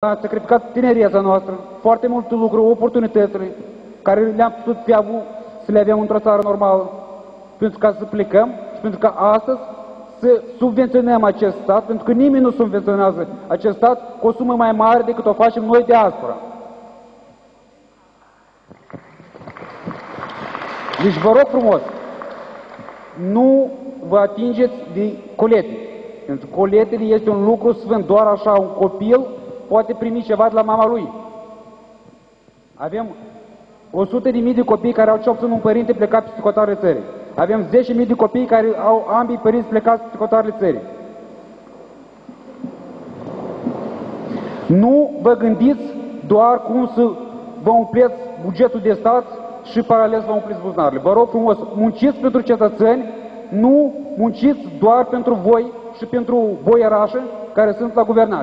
a sacrificat tinereța noastră, foarte multe lucruri, oportunitățile care le-am putut fi avut să le avem într-o țară normală, pentru ca să plecăm și pentru ca astăzi să subvenționăm acest stat, pentru că nimeni nu subvenționează acest stat cu o sumă mai mare decât o facem noi de aspra. Deci vă rog frumos, nu vă atingeți de colete. Pentru că coletele este un lucru sfânt, doar așa un copil poate primi ceva de la mama lui. Avem 100 de mii de copii care au cel puțin un părinte plecat pe psihotarele țării. Avem 10 mii de copii care au ambii părinți plecați pe psihotarele țării. Nu vă gândiți doar cum să vă umpleți bugetul de stat și paralel să vă umpliți buzunarele. Vă rog frumos, munciți pentru cetățeni, nu munciți doar pentru voi și pentru boierașe care sunt la guvernare.